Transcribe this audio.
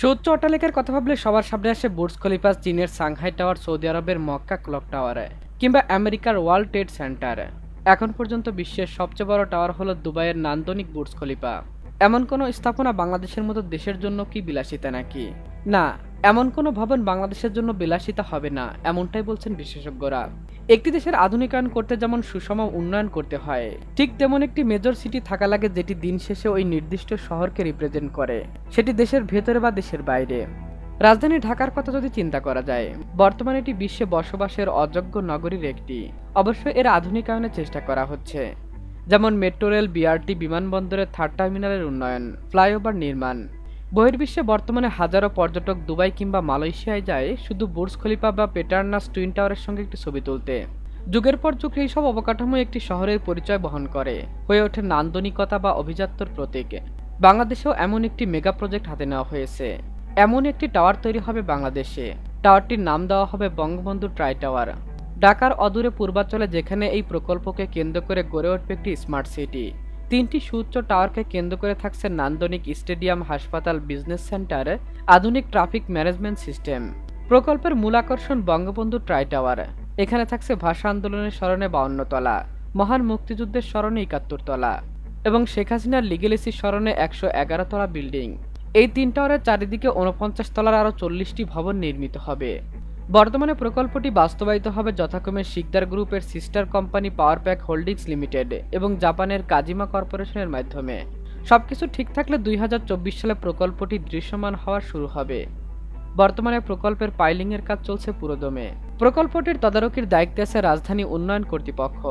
সুউচ্চ অট্টালিকার কথা ভাবলে সবার সামনে আসে বুর্জ খলিফা চীনের সাংহাই টাওয়ার সৌদি আরবের মক্কা ক্লক টাওয়ারে কিংবা আমেরিকার ওয়ার্ল্ড ট্রেড সেন্টারে। এখন পর্যন্ত বিশ্বের সবচেয়ে বড় টাওয়ার হলো দুবাইয়ের নান্দনিক বুর্জ খলিফা। এমন কোনো স্থাপনা বাংলাদেশের মতো দেশের জন্য কি বিলাসিতা নাকি? না এমন কোনো ভবন বাংলাদেশের জন্য বিলাসিতা হবে না, এমনটাই বলছেন বিশেষজ্ঞরা। একটি দেশের আধুনিকায়ন করতে যেমন সুষম উন্নয়ন করতে হয়, ঠিক তেমন একটি মেজর সিটি থাকা লাগে যেটি দিন শেষে ওই নির্দিষ্ট শহরকে রিপ্রেজেন্ট করে। সেটি দেশের ভেতরে বা দেশের বাইরে। রাজধানী ঢাকার কথা যদি চিন্তা করা যায়, বর্তমানে এটি বিশ্বে বসবাসের অযোগ্য নগরীর একটি। অবশ্য এর আধুনিকায়নের চেষ্টা করা হচ্ছে। যেমন মেট্রো রেল বিআরটি বিমানবন্দরের থার্ড টার্মিনালের উন্নয়ন ফ্লাইওভার নির্মাণ। বহির্বিশ্বে বর্তমানে হাজারো পর্যটক দুবাই কিংবা মালয়েশিয়ায় যায় শুধু বুর্জ খলিফা বা পেটার্নাস টুইন টাওয়ারের সঙ্গে একটি ছবি তুলতে। যুগের পর যুগ এই সব অবকাঠামো একটি শহরের পরিচয় বহন করে, হয়ে ওঠে নান্দনিকতা বা অভিজাত্যর প্রতীক। বাংলাদেশেও এমন একটি মেগা প্রজেক্ট হাতে নেওয়া হয়েছে। এমন একটি টাওয়ার তৈরি হবে বাংলাদেশে। টাওয়ারটির নাম দেওয়া হবে বঙ্গবন্ধু ট্রাই টাওয়ার। ঢাকার অদূরে পূর্বাঞ্চলে যেখানে এই প্রকল্পকে কেন্দ্র করে গড়ে উঠবে একটি স্মার্ট সিটি। তিনটি সুউচ্চ টাওয়ারকে কেন্দ্র করে থাকছে নান্দনিক স্টেডিয়াম, হাসপাতাল, বিজনেস সেন্টার, আধুনিক ট্রাফিক ম্যানেজমেন্ট সিস্টেম। প্রকল্পের মূল আকর্ষণ বঙ্গবন্ধু ট্রাই টাওয়ার। এখানে থাকছে ভাষা আন্দোলনের স্মরণে বাউন্ন তলা মহান মুক্তিযুদ্ধের স্মরণে একাত্তর তলা এবং শেখ হাসিনার লিগেলেসির স্মরণে একশো এগারো তলা বিল্ডিং। এই তিন টাওয়ারের চারিদিকে উনপঞ্চাশ তলার আরও চল্লিশটি ভবন নির্মিত হবে। বর্তমানে প্রকল্পটি বাস্তবায়িত হবে যথাক্রমে শিকদার গ্রুপের sister company power pack holdings limited এবং জাপানের কাজিমা কর্পোরেশনের মাধ্যমে। সবকিছু ঠিক থাকলে দুই হাজার চব্বিশ সালে প্রকল্পটি দৃশ্যমান হওয়া শুরু হবে। বর্তমানে প্রকল্পের পাইলিংয়ের কাজ চলছে পুরোদমে। প্রকল্পটির তদারকির দায়িত্বে আছে রাজধানী উন্নয়ন কর্তৃপক্ষ।